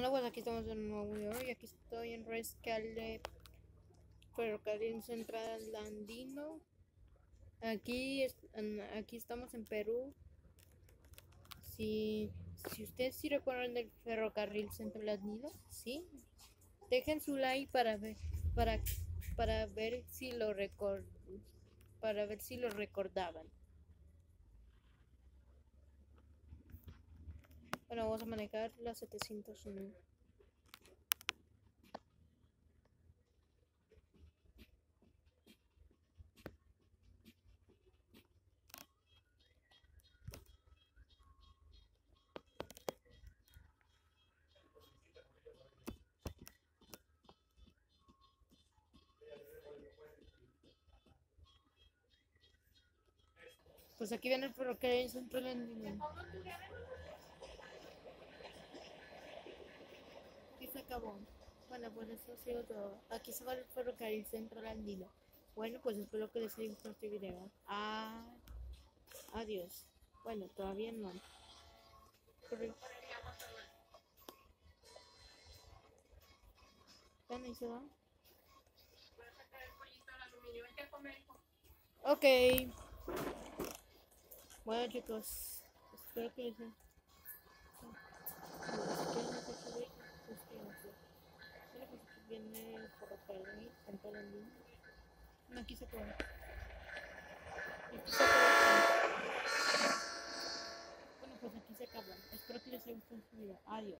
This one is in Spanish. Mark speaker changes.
Speaker 1: Bueno, pues aquí estamos en Nuevo York y aquí estoy en Rescale Ferrocarril Central Andino. Aquí, aquí estamos en Perú. Si, si ustedes sí recuerdan del Ferrocarril Central Andino, sí, dejen su like para ver, para, para ver si lo record, para ver si lo recordaban. Bueno, vamos a manejar la 701. Pues aquí viene el ferrocarril central en Bueno, pues eso ha sido todo. Aquí se va el ferrocarril central andino. Bueno, pues espero que les haya este video. Ah, adiós. Bueno, todavía no. Pero... ¿Dónde se va? Ok. Bueno chicos, espero que les. Viene el ferrocarril Central Andino. No, aquí se puede. Aquí se acaba. Bueno, pues aquí se acaba. Espero que les haya gustado este video. Adiós.